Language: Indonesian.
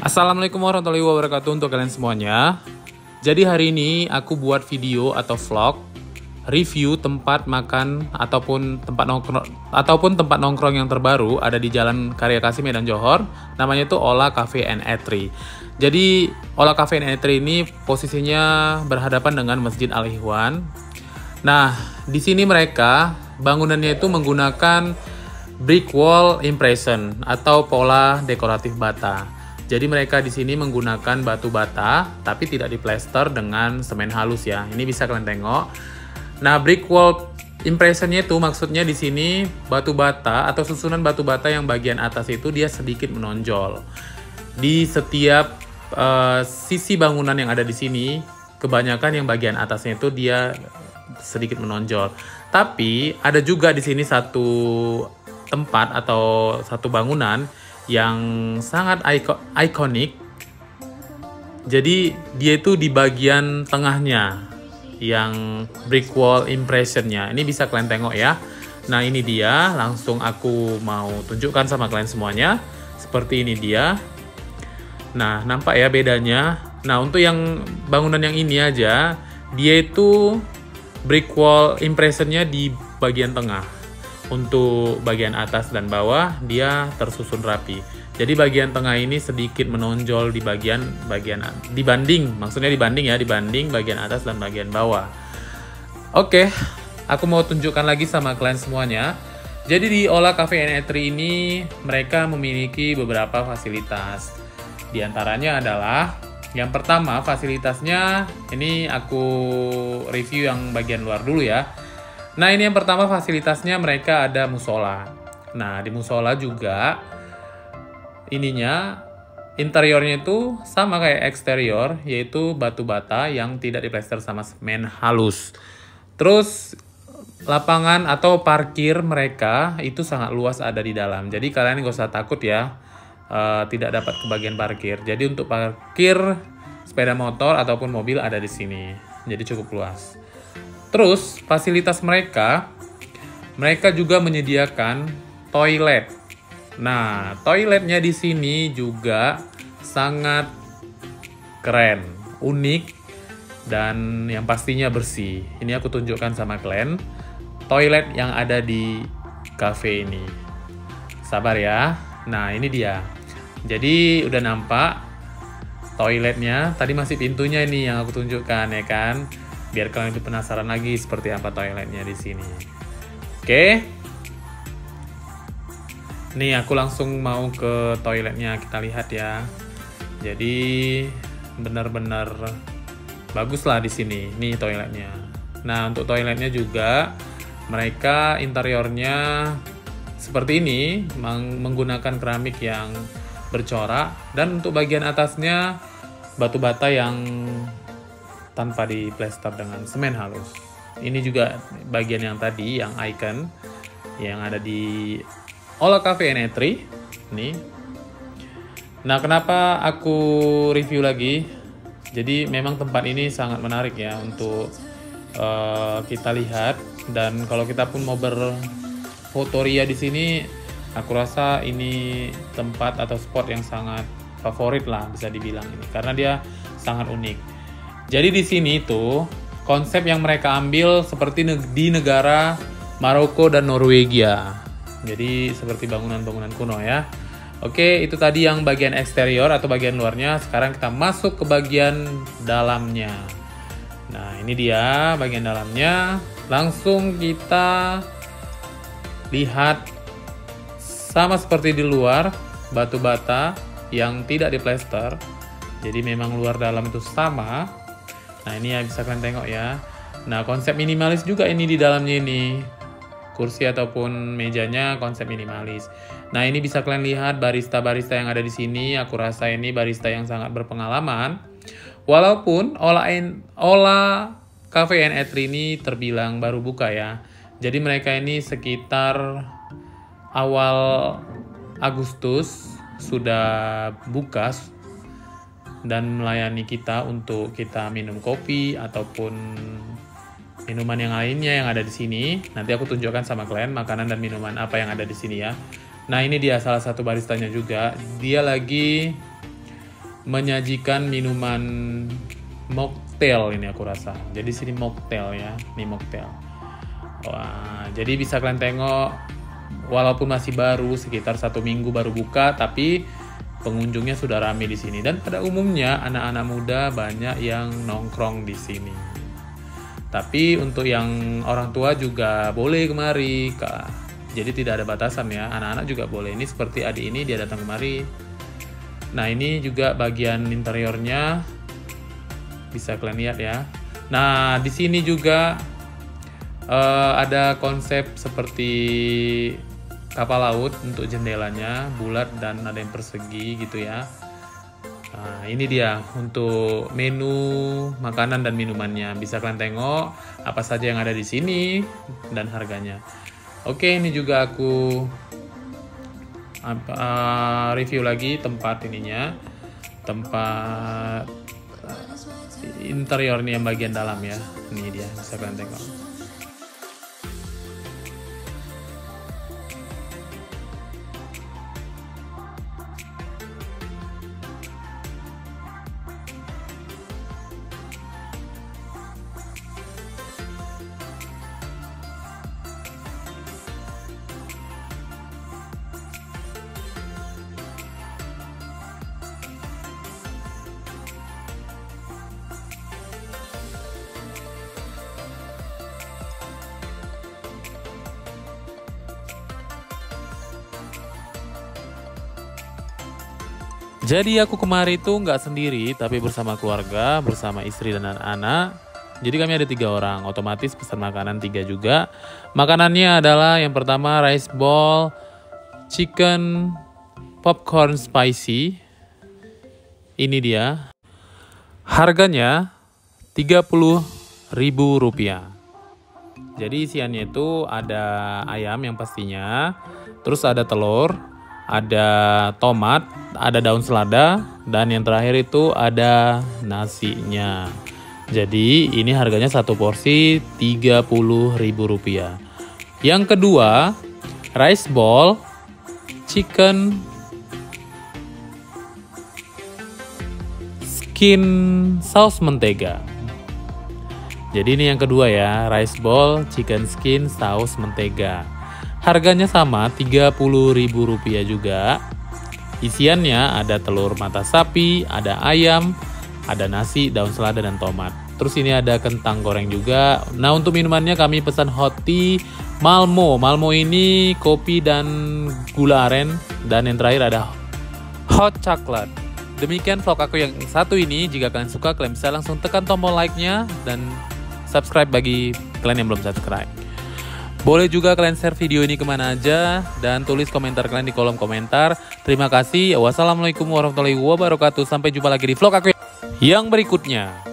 Assalamualaikum warahmatullahi wabarakatuh untuk kalian semuanya. Jadi hari ini aku buat video atau vlog review tempat makan ataupun tempat nongkrong ataupun tempat nongkrong yang terbaru ada di Jalan Karya Kasih Medan Johor. Namanya itu Ola Cafe and Eatery. Jadi Ola Cafe and Eatery ini posisinya berhadapan dengan Masjid Al Ihwan. Nah, di sini mereka bangunannya itu menggunakan brick wall impression atau pola dekoratif bata. Jadi mereka di sini menggunakan batu bata tapi tidak diplester dengan semen halus ya. Ini bisa kalian tengok. Nah, brick wall impressionnya itu maksudnya di sini batu bata atau susunan batu bata yang bagian atas itu dia sedikit menonjol. Di setiap uh, sisi bangunan yang ada di sini, kebanyakan yang bagian atasnya itu dia sedikit menonjol. Tapi ada juga di sini satu tempat atau satu bangunan yang sangat ikonik. Jadi dia itu di bagian tengahnya yang brick wall impressionnya. Ini bisa kalian tengok ya. Nah ini dia, langsung aku mau tunjukkan sama kalian semuanya. Seperti ini dia. Nah nampak ya bedanya. Nah untuk yang bangunan yang ini aja, dia itu brick wall impressionnya di bagian tengah untuk bagian atas dan bawah dia tersusun rapi. Jadi bagian tengah ini sedikit menonjol di bagian bagian dibanding, maksudnya dibanding ya, dibanding bagian atas dan bagian bawah. Oke, aku mau tunjukkan lagi sama kalian semuanya. Jadi di Ola Cafe and Eatery ini mereka memiliki beberapa fasilitas. Di antaranya adalah yang pertama fasilitasnya ini aku review yang bagian luar dulu ya. Nah ini yang pertama fasilitasnya mereka ada musola. Nah di musola juga ininya interiornya itu sama kayak eksterior yaitu batu bata yang tidak diplester sama semen halus. Terus lapangan atau parkir mereka itu sangat luas ada di dalam. Jadi kalian nggak usah takut ya uh, tidak dapat ke bagian parkir. Jadi untuk parkir sepeda motor ataupun mobil ada di sini. Jadi cukup luas. Terus fasilitas mereka, mereka juga menyediakan toilet. Nah, toiletnya di sini juga sangat keren, unik, dan yang pastinya bersih. Ini aku tunjukkan sama kalian toilet yang ada di cafe ini. Sabar ya. Nah, ini dia. Jadi udah nampak toiletnya. Tadi masih pintunya ini yang aku tunjukkan ya kan biar kalian lebih penasaran lagi seperti apa toiletnya di sini. Oke. Nih aku langsung mau ke toiletnya kita lihat ya. Jadi benar-benar bagus lah di sini. Nih toiletnya. Nah untuk toiletnya juga mereka interiornya seperti ini menggunakan keramik yang bercorak dan untuk bagian atasnya batu bata yang tanpa diplester dengan semen halus. Ini juga bagian yang tadi, yang icon yang ada di Ola Cafe and Eatery. Nih. Nah, kenapa aku review lagi? Jadi memang tempat ini sangat menarik ya untuk uh, kita lihat dan kalau kita pun mau berfotoria di sini, aku rasa ini tempat atau spot yang sangat favorit lah bisa dibilang ini karena dia sangat unik. Jadi di sini itu konsep yang mereka ambil seperti di negara Maroko dan Norwegia. Jadi seperti bangunan-bangunan kuno ya. Oke, itu tadi yang bagian eksterior atau bagian luarnya. Sekarang kita masuk ke bagian dalamnya. Nah, ini dia bagian dalamnya. Langsung kita lihat sama seperti di luar, batu bata yang tidak diplester. Jadi memang luar dalam itu sama. Nah ini ya bisa kalian tengok ya. Nah konsep minimalis juga ini di dalamnya ini. Kursi ataupun mejanya konsep minimalis. Nah ini bisa kalian lihat barista-barista yang ada di sini. Aku rasa ini barista yang sangat berpengalaman. Walaupun Ola, en, Ola Cafe and Eatery ini terbilang baru buka ya. Jadi mereka ini sekitar awal Agustus sudah buka dan melayani kita untuk kita minum kopi ataupun minuman yang lainnya yang ada di sini. Nanti aku tunjukkan sama kalian makanan dan minuman apa yang ada di sini ya. Nah ini dia salah satu baristanya juga. Dia lagi menyajikan minuman mocktail ini aku rasa. Jadi sini mocktail ya, ini mocktail. Wah, jadi bisa kalian tengok walaupun masih baru sekitar satu minggu baru buka, tapi pengunjungnya sudah ramai di sini dan pada umumnya anak-anak muda banyak yang nongkrong di sini. Tapi untuk yang orang tua juga boleh kemari, kak. Jadi tidak ada batasan ya, anak-anak juga boleh. Ini seperti adik ini dia datang kemari. Nah ini juga bagian interiornya bisa kalian lihat ya. Nah di sini juga uh, ada konsep seperti kapal laut untuk jendelanya bulat dan ada yang persegi gitu ya. Nah, ini dia untuk menu makanan dan minumannya. Bisa kalian tengok apa saja yang ada di sini dan harganya. Oke, ini juga aku apa, uh, review lagi tempat ininya. Tempat interior nih yang bagian dalam ya. Ini dia, bisa kalian tengok. Jadi aku kemarin itu nggak sendiri, tapi bersama keluarga, bersama istri dan anak-anak. Jadi kami ada tiga orang, otomatis pesan makanan tiga juga. Makanannya adalah yang pertama rice ball, chicken popcorn spicy. Ini dia. Harganya puluh ribu rupiah. Jadi isiannya itu ada ayam yang pastinya, terus ada telur, ada tomat, ada daun selada, dan yang terakhir itu ada nasinya. Jadi ini harganya satu porsi Rp30.000. Yang kedua, rice ball chicken skin saus mentega. Jadi ini yang kedua ya, rice ball chicken skin saus mentega. Harganya sama, Rp30.000 juga. Isiannya ada telur mata sapi, ada ayam, ada nasi, daun selada, dan tomat. Terus ini ada kentang goreng juga. Nah untuk minumannya kami pesan hot tea Malmo. Malmo ini kopi dan gula aren. Dan yang terakhir ada hot chocolate. Demikian vlog aku yang satu ini. Jika kalian suka, kalian bisa langsung tekan tombol like-nya dan subscribe bagi kalian yang belum subscribe. Boleh juga kalian share video ini ke mana aja dan tulis komentar kalian di kolom komentar. Terima kasih. Wassalamualaikum warahmatullahi wabarakatuh. Sampai jumpa lagi di vlog aku yang berikutnya.